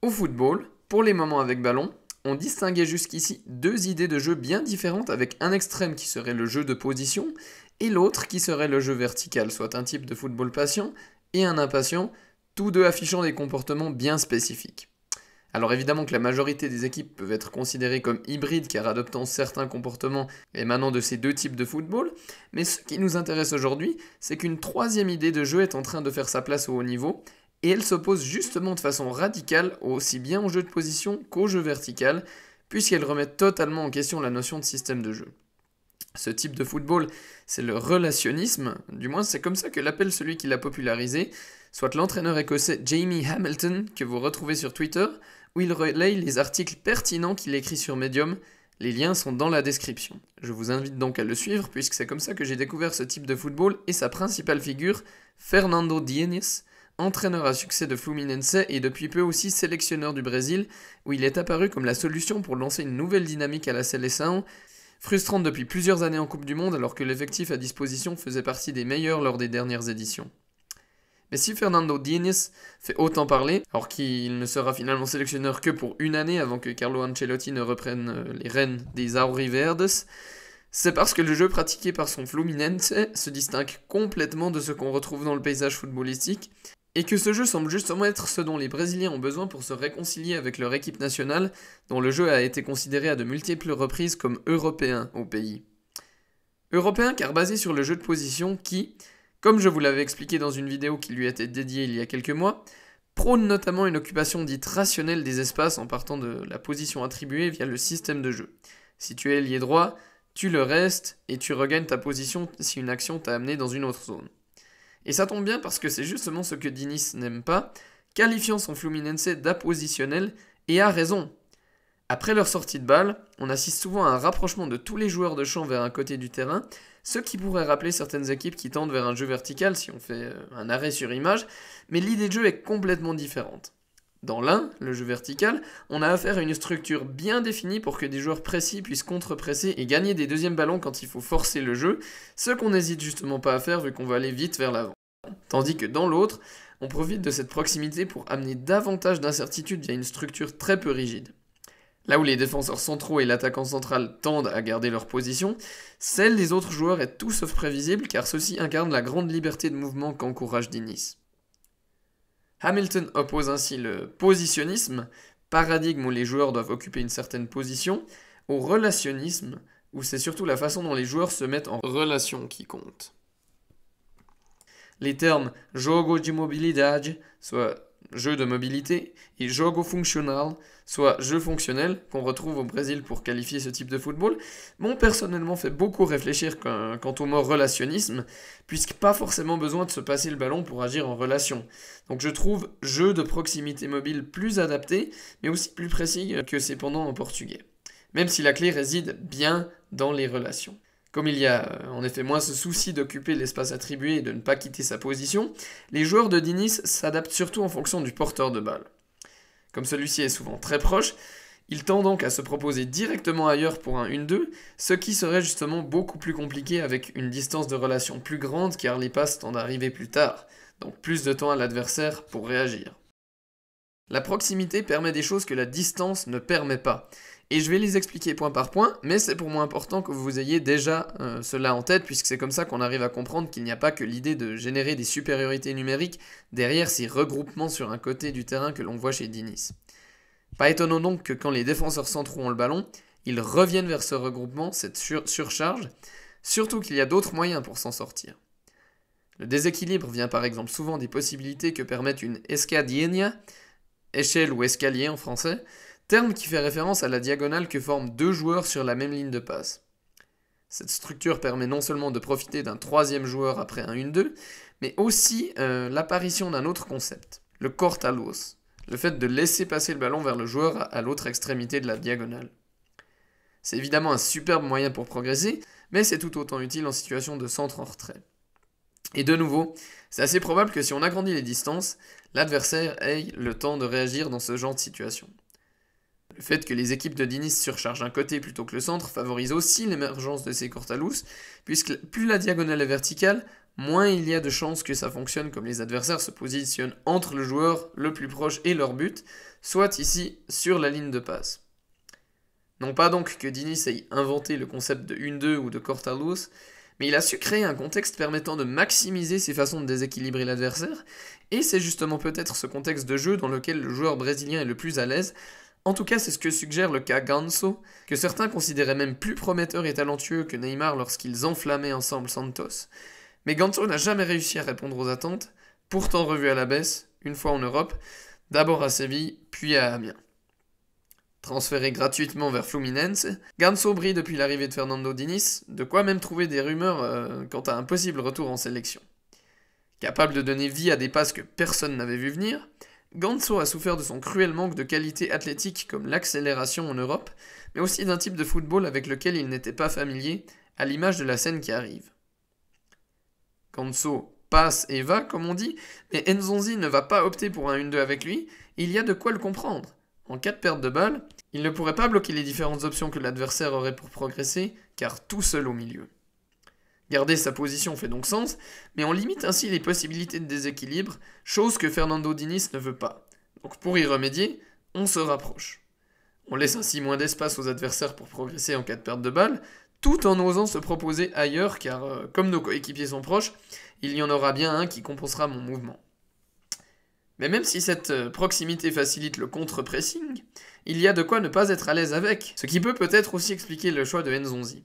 Au football, pour les moments avec ballon, on distinguait jusqu'ici deux idées de jeu bien différentes avec un extrême qui serait le jeu de position et l'autre qui serait le jeu vertical, soit un type de football patient et un impatient, tous deux affichant des comportements bien spécifiques. Alors évidemment que la majorité des équipes peuvent être considérées comme hybrides car adoptant certains comportements émanant de ces deux types de football, mais ce qui nous intéresse aujourd'hui, c'est qu'une troisième idée de jeu est en train de faire sa place au haut niveau, et elle s'oppose justement de façon radicale aussi bien au jeu de position qu'au jeu vertical, puisqu'elle remet totalement en question la notion de système de jeu. Ce type de football, c'est le relationnisme, du moins c'est comme ça que l'appelle celui qui l'a popularisé, soit l'entraîneur écossais Jamie Hamilton, que vous retrouvez sur Twitter, où il relaye les articles pertinents qu'il écrit sur Medium. Les liens sont dans la description. Je vous invite donc à le suivre, puisque c'est comme ça que j'ai découvert ce type de football et sa principale figure, Fernando Dienes, entraîneur à succès de Fluminense et depuis peu aussi sélectionneur du Brésil, où il est apparu comme la solution pour lancer une nouvelle dynamique à la Seleção, frustrante depuis plusieurs années en Coupe du Monde alors que l'effectif à disposition faisait partie des meilleurs lors des dernières éditions. Mais si Fernando Diniz fait autant parler, alors qu'il ne sera finalement sélectionneur que pour une année avant que Carlo Ancelotti ne reprenne euh, les rênes des Auriverdes, c'est parce que le jeu pratiqué par son Fluminense se distingue complètement de ce qu'on retrouve dans le paysage footballistique, et que ce jeu semble justement être ce dont les Brésiliens ont besoin pour se réconcilier avec leur équipe nationale, dont le jeu a été considéré à de multiples reprises comme européen au pays. Européen car basé sur le jeu de position qui, comme je vous l'avais expliqué dans une vidéo qui lui été dédiée il y a quelques mois, prône notamment une occupation dite rationnelle des espaces en partant de la position attribuée via le système de jeu. Si tu es ailier droit, tu le restes et tu regagnes ta position si une action t'a amené dans une autre zone. Et ça tombe bien parce que c'est justement ce que Dinis n'aime pas, qualifiant son Fluminense d'appositionnel, et a raison. Après leur sortie de balle, on assiste souvent à un rapprochement de tous les joueurs de champ vers un côté du terrain, ce qui pourrait rappeler certaines équipes qui tendent vers un jeu vertical si on fait euh, un arrêt sur image, mais l'idée de jeu est complètement différente. Dans l'un, le jeu vertical, on a affaire à une structure bien définie pour que des joueurs précis puissent contre-presser et gagner des deuxièmes ballons quand il faut forcer le jeu, ce qu'on n'hésite justement pas à faire vu qu'on va aller vite vers l'avant. Tandis que dans l'autre, on profite de cette proximité pour amener davantage d'incertitude via une structure très peu rigide. Là où les défenseurs centraux et l'attaquant central tendent à garder leur position, celle des autres joueurs est tout sauf prévisible car ceux-ci incarnent la grande liberté de mouvement qu'encourage Dinis. Hamilton oppose ainsi le positionnisme, paradigme où les joueurs doivent occuper une certaine position, au relationnisme, où c'est surtout la façon dont les joueurs se mettent en relation qui compte. Les termes jogo de mobilidade, soit jeu de mobilité, et jogo funcional, soit jeu fonctionnel, qu'on retrouve au Brésil pour qualifier ce type de football, m'ont personnellement fait beaucoup réfléchir quant au mot relationnisme, puisque pas forcément besoin de se passer le ballon pour agir en relation. Donc je trouve jeu de proximité mobile plus adapté, mais aussi plus précis que c'est pendant en portugais. Même si la clé réside bien dans les relations. Comme il y a euh, en effet moins ce souci d'occuper l'espace attribué et de ne pas quitter sa position, les joueurs de Dinis s'adaptent surtout en fonction du porteur de balle. Comme celui-ci est souvent très proche, il tend donc à se proposer directement ailleurs pour un 1-2, ce qui serait justement beaucoup plus compliqué avec une distance de relation plus grande car les passes tendent à arriver plus tard, donc plus de temps à l'adversaire pour réagir. La proximité permet des choses que la distance ne permet pas, et je vais les expliquer point par point, mais c'est pour moi important que vous ayez déjà euh, cela en tête, puisque c'est comme ça qu'on arrive à comprendre qu'il n'y a pas que l'idée de générer des supériorités numériques derrière ces regroupements sur un côté du terrain que l'on voit chez Dinis. Pas étonnant donc que quand les défenseurs centraux ont le ballon, ils reviennent vers ce regroupement, cette surcharge, surtout qu'il y a d'autres moyens pour s'en sortir. Le déséquilibre vient par exemple souvent des possibilités que permettent une escadienia, échelle ou escalier en français, terme qui fait référence à la diagonale que forment deux joueurs sur la même ligne de passe. Cette structure permet non seulement de profiter d'un troisième joueur après un 1-2, mais aussi euh, l'apparition d'un autre concept, le cortalos, le fait de laisser passer le ballon vers le joueur à l'autre extrémité de la diagonale. C'est évidemment un superbe moyen pour progresser, mais c'est tout autant utile en situation de centre en retrait. Et de nouveau, c'est assez probable que si on agrandit les distances, l'adversaire ait le temps de réagir dans ce genre de situation. Le fait que les équipes de Dinis surchargent un côté plutôt que le centre favorise aussi l'émergence de ces Cortalous, puisque plus la diagonale est verticale, moins il y a de chances que ça fonctionne comme les adversaires se positionnent entre le joueur le plus proche et leur but, soit ici sur la ligne de passe. Non pas donc que Dinis ait inventé le concept de 1-2 ou de Cortalus, mais il a su créer un contexte permettant de maximiser ses façons de déséquilibrer l'adversaire, et c'est justement peut-être ce contexte de jeu dans lequel le joueur brésilien est le plus à l'aise. En tout cas, c'est ce que suggère le cas Ganso, que certains considéraient même plus prometteur et talentueux que Neymar lorsqu'ils enflammaient ensemble Santos. Mais Ganso n'a jamais réussi à répondre aux attentes, pourtant revu à la baisse, une fois en Europe, d'abord à Séville, puis à Amiens. Transféré gratuitement vers Fluminense, Ganso brille depuis l'arrivée de Fernando Diniz, de quoi même trouver des rumeurs euh, quant à un possible retour en sélection. Capable de donner vie à des passes que personne n'avait vu venir, Ganso a souffert de son cruel manque de qualité athlétique comme l'accélération en Europe, mais aussi d'un type de football avec lequel il n'était pas familier, à l'image de la scène qui arrive. Ganso passe et va, comme on dit, mais Enzonzi ne va pas opter pour un 1-2 avec lui, il y a de quoi le comprendre. En cas de perte de balle, il ne pourrait pas bloquer les différentes options que l'adversaire aurait pour progresser, car tout seul au milieu. Garder sa position fait donc sens, mais on limite ainsi les possibilités de déséquilibre, chose que Fernando Diniz ne veut pas. Donc pour y remédier, on se rapproche. On laisse ainsi moins d'espace aux adversaires pour progresser en cas de perte de balle, tout en osant se proposer ailleurs, car euh, comme nos coéquipiers sont proches, il y en aura bien un qui compensera mon mouvement. Mais même si cette euh, proximité facilite le contre-pressing, il y a de quoi ne pas être à l'aise avec, ce qui peut peut-être aussi expliquer le choix de Nzonzi.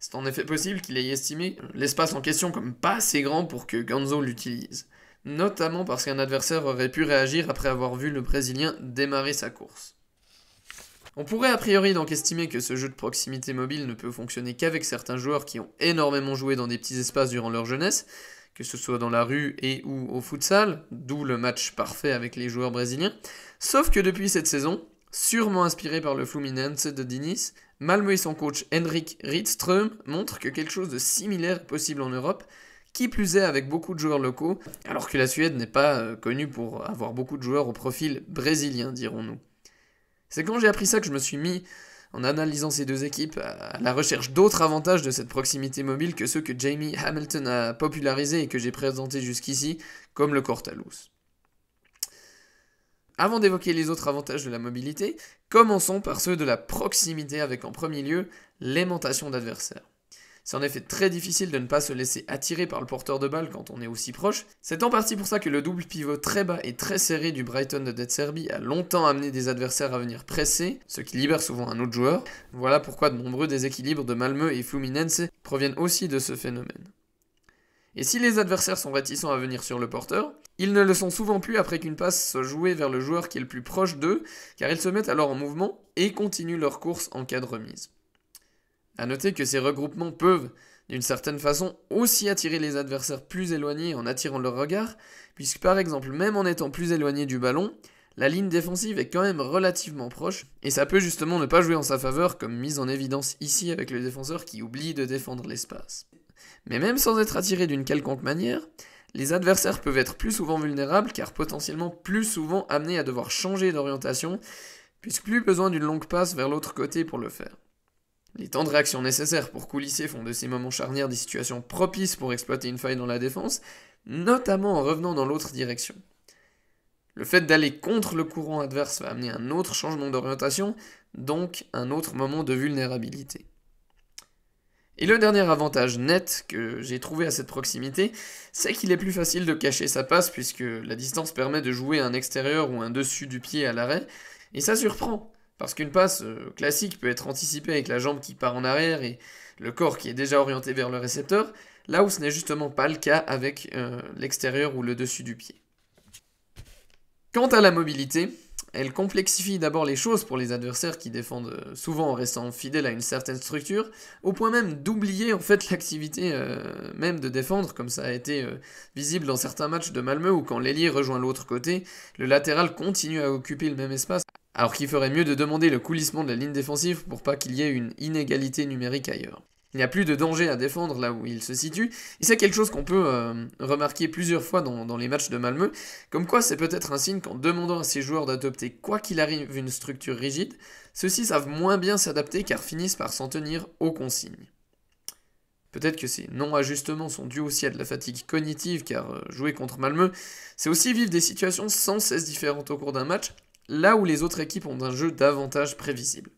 C'est en effet possible qu'il ait estimé l'espace en question comme pas assez grand pour que Ganzo l'utilise, notamment parce qu'un adversaire aurait pu réagir après avoir vu le Brésilien démarrer sa course. On pourrait a priori donc estimer que ce jeu de proximité mobile ne peut fonctionner qu'avec certains joueurs qui ont énormément joué dans des petits espaces durant leur jeunesse, que ce soit dans la rue et ou au futsal, d'où le match parfait avec les joueurs brésiliens. Sauf que depuis cette saison, sûrement inspiré par le Fluminense de Diniz, Malmö et son coach Henrik Rydström montrent que quelque chose de similaire est possible en Europe, qui plus est avec beaucoup de joueurs locaux, alors que la Suède n'est pas euh, connue pour avoir beaucoup de joueurs au profil brésilien, dirons-nous. C'est quand j'ai appris ça que je me suis mis en analysant ces deux équipes, à la recherche d'autres avantages de cette proximité mobile que ceux que Jamie Hamilton a popularisés et que j'ai présentés jusqu'ici, comme le Cortalus. Avant d'évoquer les autres avantages de la mobilité, commençons par ceux de la proximité avec en premier lieu l'aimantation d'adversaires. C'est en effet très difficile de ne pas se laisser attirer par le porteur de balle quand on est aussi proche. C'est en partie pour ça que le double pivot très bas et très serré du Brighton de Dead Serbie a longtemps amené des adversaires à venir presser, ce qui libère souvent un autre joueur. Voilà pourquoi de nombreux déséquilibres de Malmö et Fluminense proviennent aussi de ce phénomène. Et si les adversaires sont réticents à venir sur le porteur, ils ne le sont souvent plus après qu'une passe soit jouée vers le joueur qui est le plus proche d'eux, car ils se mettent alors en mouvement et continuent leur course en cas de remise. A noter que ces regroupements peuvent, d'une certaine façon, aussi attirer les adversaires plus éloignés en attirant leur regard, puisque par exemple, même en étant plus éloigné du ballon, la ligne défensive est quand même relativement proche, et ça peut justement ne pas jouer en sa faveur, comme mise en évidence ici avec le défenseur qui oublie de défendre l'espace. Mais même sans être attiré d'une quelconque manière, les adversaires peuvent être plus souvent vulnérables car potentiellement plus souvent amenés à devoir changer d'orientation, puisque plus besoin d'une longue passe vers l'autre côté pour le faire. Les temps de réaction nécessaires pour coulisser font de ces moments charnières des situations propices pour exploiter une faille dans la défense, notamment en revenant dans l'autre direction. Le fait d'aller contre le courant adverse va amener un autre changement d'orientation, donc un autre moment de vulnérabilité. Et le dernier avantage net que j'ai trouvé à cette proximité, c'est qu'il est plus facile de cacher sa passe puisque la distance permet de jouer un extérieur ou un dessus du pied à l'arrêt, et ça surprend. Parce qu'une passe euh, classique peut être anticipée avec la jambe qui part en arrière et le corps qui est déjà orienté vers le récepteur, là où ce n'est justement pas le cas avec euh, l'extérieur ou le dessus du pied. Quant à la mobilité, elle complexifie d'abord les choses pour les adversaires qui défendent euh, souvent en restant fidèles à une certaine structure, au point même d'oublier en fait l'activité même de défendre, comme ça a été visible dans certains matchs de Malmö où quand l'ailier rejoint l'autre côté, le latéral continue à occuper le même espace alors qu'il ferait mieux de demander le coulissement de la ligne défensive pour pas qu'il y ait une inégalité numérique ailleurs. Il n'y a plus de danger à défendre là où il se situe, et c'est quelque chose qu'on peut euh, remarquer plusieurs fois dans, les matchs de Malmö, comme quoi c'est peut-être un signe qu'en demandant à ses joueurs d'adopter quoi qu'il arrive une structure rigide, ceux-ci savent moins bien s'adapter car finissent par s'en tenir aux consignes. Peut-être que ces non-ajustements sont dus aussi à de la fatigue cognitive, car euh, jouer contre Malmö, c'est aussi vivre des situations sans cesse différentes au cours d'un match, là où les autres équipes ont un jeu davantage prévisible.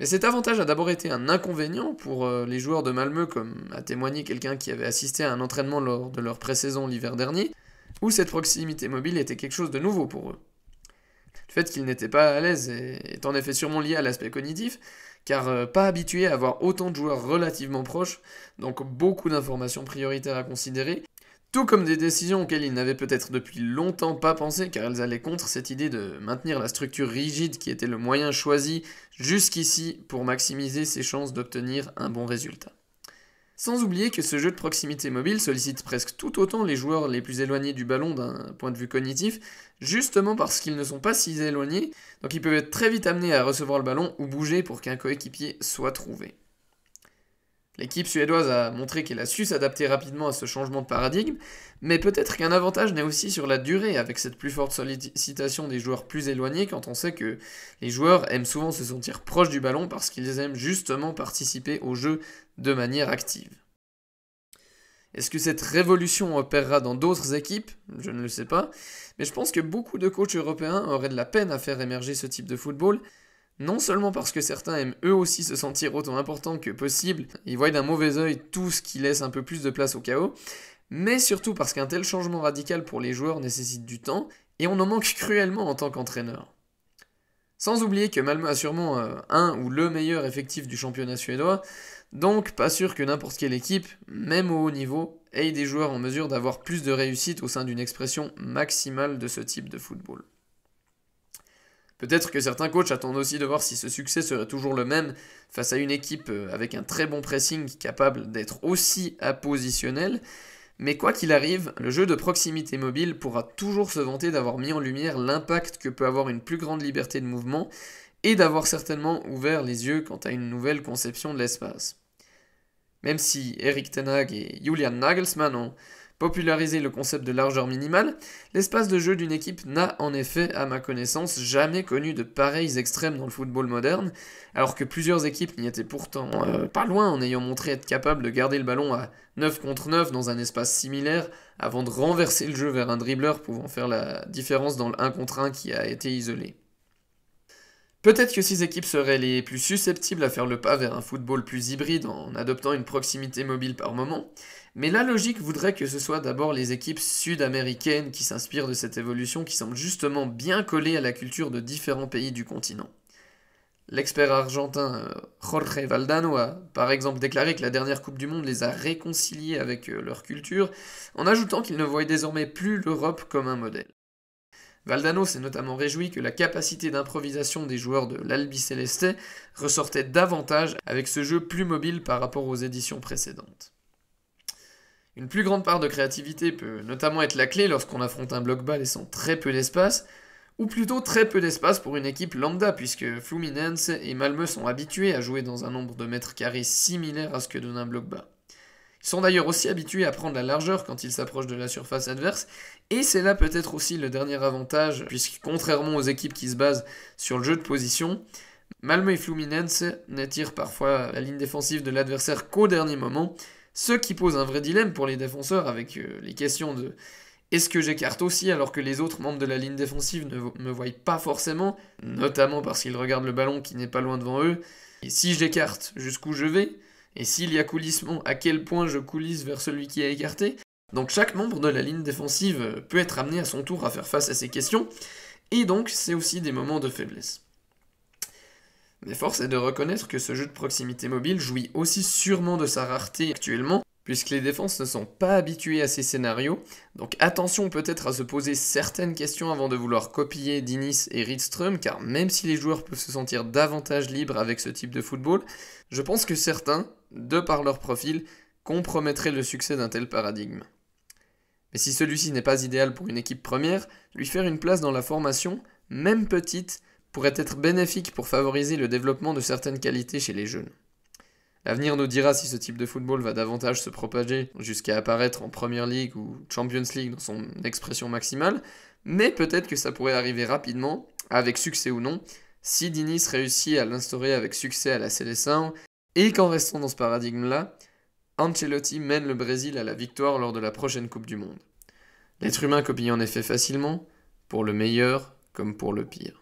Mais cet avantage a d'abord été un inconvénient pour euh, les joueurs de Malmö, comme a témoigné quelqu'un qui avait assisté à un entraînement lors de leur pré-saison l'hiver dernier, où cette proximité mobile était quelque chose de nouveau pour eux. Le fait qu'ils n'étaient pas à l'aise est en effet sûrement lié à l'aspect cognitif, car euh, pas habitués à avoir autant de joueurs relativement proches, donc beaucoup d'informations prioritaires à considérer, tout comme des décisions auxquelles ils n'avaient peut-être depuis longtemps pas pensé, car elles allaient contre cette idée de maintenir la structure rigide qui était le moyen choisi jusqu'ici pour maximiser ses chances d'obtenir un bon résultat. Sans oublier que ce jeu de proximité mobile sollicite presque tout autant les joueurs les plus éloignés du ballon d'un point de vue cognitif, justement parce qu'ils ne sont pas si éloignés, donc ils peuvent être très vite amenés à recevoir le ballon ou bouger pour qu'un coéquipier soit trouvé. L'équipe suédoise a montré qu'elle a su s'adapter rapidement à ce changement de paradigme, mais peut-être qu'un avantage n'est aussi sur la durée avec cette plus forte sollicitation des joueurs plus éloignés quand on sait que les joueurs aiment souvent se sentir proches du ballon parce qu'ils aiment justement participer au jeu de manière active. Est-ce que cette révolution opérera dans d'autres équipes? Je ne le sais pas, mais je pense que beaucoup de coachs européens auraient de la peine à faire émerger ce type de football, non seulement parce que certains aiment eux aussi se sentir autant importants que possible, ils voient d'un mauvais œil tout ce qui laisse un peu plus de place au chaos, mais surtout parce qu'un tel changement radical pour les joueurs nécessite du temps, et on en manque cruellement en tant qu'entraîneur. Sans oublier que Malmö a sûrement euh, un ou le meilleur effectif du championnat suédois, donc pas sûr que n'importe quelle équipe, même au haut niveau, ait des joueurs en mesure d'avoir plus de réussite au sein d'une expression maximale de ce type de football. Peut-être que certains coachs attendent aussi de voir si ce succès serait toujours le même face à une équipe euh, avec un très bon pressing capable d'être aussi appositionnel. Mais quoi qu'il arrive, le jeu de proximité mobile pourra toujours se vanter d'avoir mis en lumière l'impact que peut avoir une plus grande liberté de mouvement et d'avoir certainement ouvert les yeux quant à une nouvelle conception de l'espace. Même si Eric Tenag et Julian Nagelsmann ont populariser le concept de largeur minimale, l'espace de jeu d'une équipe n'a en effet, à ma connaissance, jamais connu de pareils extrêmes dans le football moderne, alors que plusieurs équipes n'y étaient pourtant euh, pas loin en ayant montré être capables de garder le ballon à 9 contre 9 dans un espace similaire avant de renverser le jeu vers un dribbleur pouvant faire la différence dans le 1 contre 1 qui a été isolé. Peut-être que ces équipes seraient les plus susceptibles à faire le pas vers un football plus hybride en adoptant une proximité mobile par moment, mais la logique voudrait que ce soit d'abord les équipes sud-américaines qui s'inspirent de cette évolution qui semble justement bien collée à la culture de différents pays du continent. L'expert argentin euh, Jorge Valdano a par exemple déclaré que la dernière Coupe du Monde les a réconciliés avec euh, leur culture, en ajoutant qu'il ne voyait désormais plus l'Europe comme un modèle. Valdano s'est notamment réjoui que la capacité d'improvisation des joueurs de l'Albi Celeste ressortait davantage avec ce jeu plus mobile par rapport aux éditions précédentes. Une plus grande part de créativité peut notamment être la clé lorsqu'on affronte un bloc bas laissant très peu d'espace, ou plutôt très peu d'espace pour une équipe lambda, puisque Fluminense et Malmö sont habitués à jouer dans un nombre de mètres carrés similaire à ce que donne un bloc bas. Ils sont d'ailleurs aussi habitués à prendre la largeur quand ils s'approchent de la surface adverse, et c'est là peut-être aussi le dernier avantage, puisque contrairement aux équipes qui se basent sur le jeu de position, Malmö et Fluminense n'attirent parfois la ligne défensive de l'adversaire qu'au dernier moment, ce qui pose un vrai dilemme pour les défenseurs avec euh, les questions de est-ce que j'écarte aussi alors que les autres membres de la ligne défensive ne me voient pas forcément, notamment parce qu'ils regardent le ballon qui n'est pas loin devant eux, et si j'écarte, jusqu'où je vais? Et s'il y a coulissement, à quel point je coulisse vers celui qui a écarté. Donc chaque membre de la ligne défensive peut être amené à son tour à faire face à ces questions, et donc c'est aussi des moments de faiblesse. Mais force est de reconnaître que ce jeu de proximité mobile jouit aussi sûrement de sa rareté actuellement, puisque les défenses ne sont pas habituées à ces scénarios, donc attention peut-être à se poser certaines questions avant de vouloir copier Dinis et Rydström, car même si les joueurs peuvent se sentir davantage libres avec ce type de football, je pense que certains, de par leur profil, compromettraient le succès d'un tel paradigme. Mais si celui-ci n'est pas idéal pour une équipe première, lui faire une place dans la formation, même petite, pourrait être bénéfique pour favoriser le développement de certaines qualités chez les jeunes. L'avenir nous dira si ce type de football va davantage se propager jusqu'à apparaître en Premier League ou Champions League dans son expression maximale, mais peut-être que ça pourrait arriver rapidement, avec succès ou non, si Dinis réussit à l'instaurer avec succès à la Célestin, et qu'en restant dans ce paradigme-là, Ancelotti mène le Brésil à la victoire lors de la prochaine Coupe du Monde. L'être humain copie en effet facilement, pour le meilleur comme pour le pire.